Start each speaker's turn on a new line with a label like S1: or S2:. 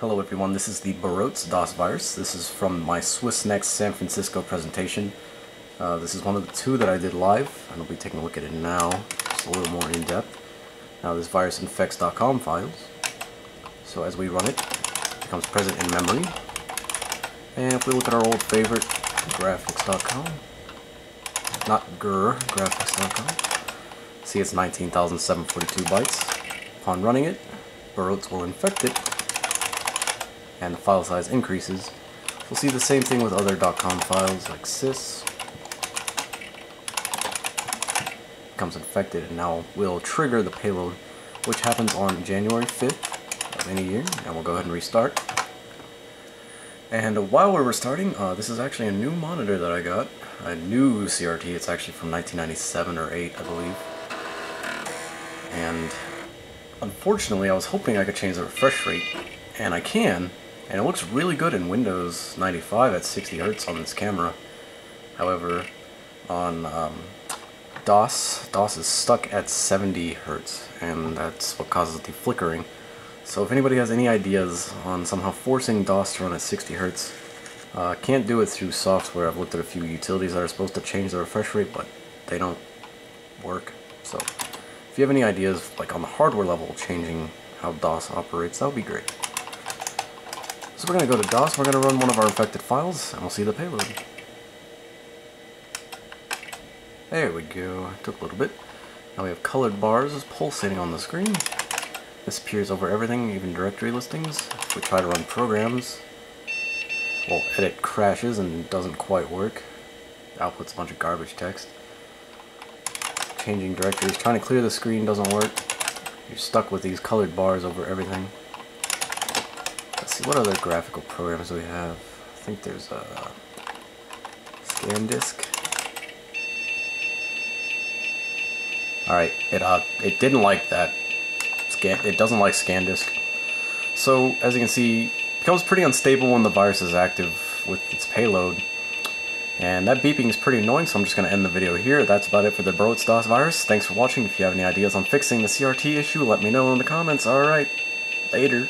S1: Hello everyone, this is the Barrotes DOS virus. This is from my swissnex San Francisco presentation. Uh, this is one of the two that I did live, and I'll be taking a look at it now, just a little more in-depth. Now this virus infects .com files, so as we run it, it becomes present in memory. And if we look at our old favorite, graphics.com, not grr, graphics.com, see it's 19,742 bytes. Upon running it, Barrotes will infect it and the file size increases. We'll see the same thing with other .com files like sys. Becomes infected and now we'll trigger the payload, which happens on January 5th of any year, and we'll go ahead and restart. And while we're restarting, uh, this is actually a new monitor that I got, a new CRT, it's actually from 1997 or 8, I believe. And unfortunately, I was hoping I could change the refresh rate, and I can, and it looks really good in Windows 95 at 60 Hz on this camera. However, on um, DOS, DOS is stuck at 70 Hz, and that's what causes the flickering. So if anybody has any ideas on somehow forcing DOS to run at 60 Hz, uh, can't do it through software. I've looked at a few utilities that are supposed to change the refresh rate, but they don't work. So if you have any ideas, like on the hardware level, changing how DOS operates, that would be great. So we're going to go to DOS, we're going to run one of our infected files, and we'll see the payload. There we go, it took a little bit. Now we have colored bars pulsating on the screen. This appears over everything, even directory listings. If we try to run programs, well, edit crashes and doesn't quite work. Outputs a bunch of garbage text. Changing directories, trying to clear the screen doesn't work. You're stuck with these colored bars over everything see, what other graphical programs we have? I think there's a ScanDisk. Alright, it uh, it didn't like that. Scan it doesn't like ScanDisk. So, as you can see, it becomes pretty unstable when the virus is active with its payload. And that beeping is pretty annoying, so I'm just going to end the video here. That's about it for the Barrotes DOS virus. Thanks for watching. If you have any ideas on fixing the CRT issue, let me know in the comments. Alright, later.